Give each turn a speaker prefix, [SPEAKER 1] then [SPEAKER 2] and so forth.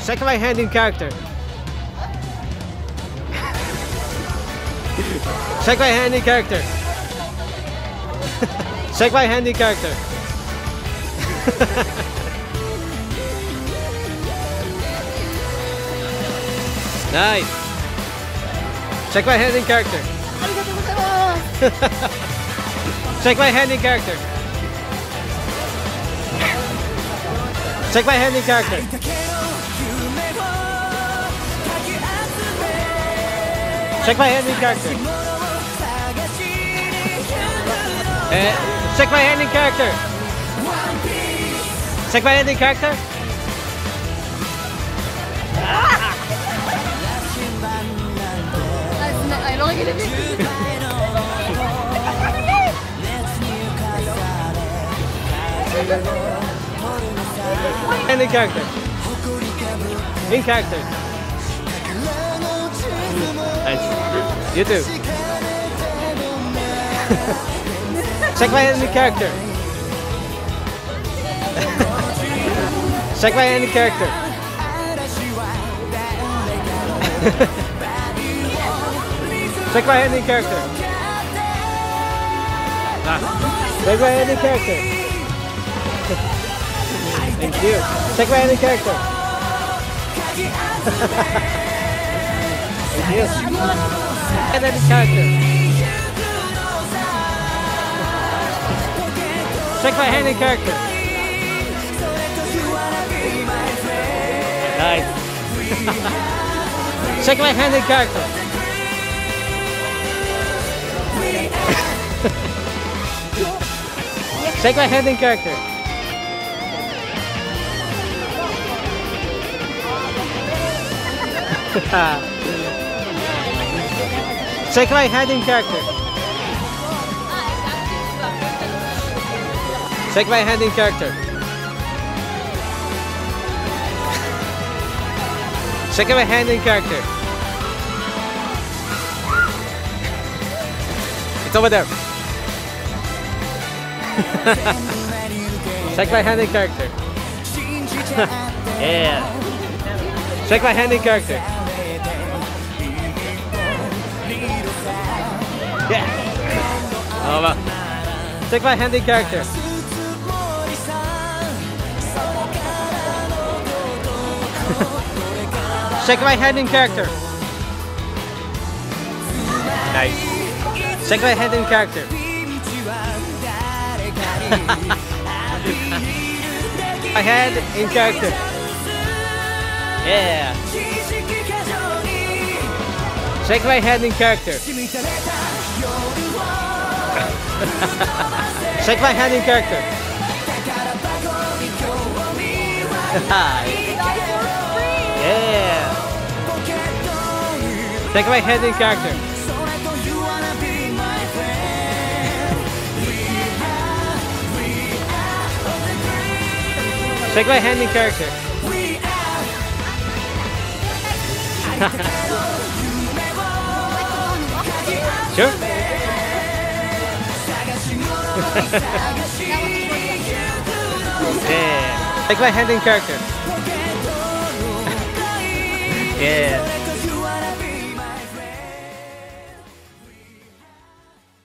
[SPEAKER 1] Second my hand in character. Check my hand in character. Check my hand in character. nice. Check my hand in character. Check my hand in character. Check my hand in character. Check my hand in character. Eh, check my hand in character. Check my hand in character.
[SPEAKER 2] Ah, I don't get it.
[SPEAKER 1] Hand in character. In character. You too. Check my in character. Check my in character. Check my in character. Check my in character. Thank you. Check my in character. Thank you. Check my hand in character. Nice. Check my hand in character. Check my hand in character. Check my hand in character. Check my hand in character. Check my hand in character. It's over there. Check my hand in character. yeah. Check my hand in character. Yeah. Oh, well. Check my hand in character. Check my hand in character. Nice. Check my hand in character. my hand in character. Yeah. Check my hand in character. Check my hand in character. yeah. Check my hand in character. Check my hand in character. sure. Yeah. Take my hand in character. yeah.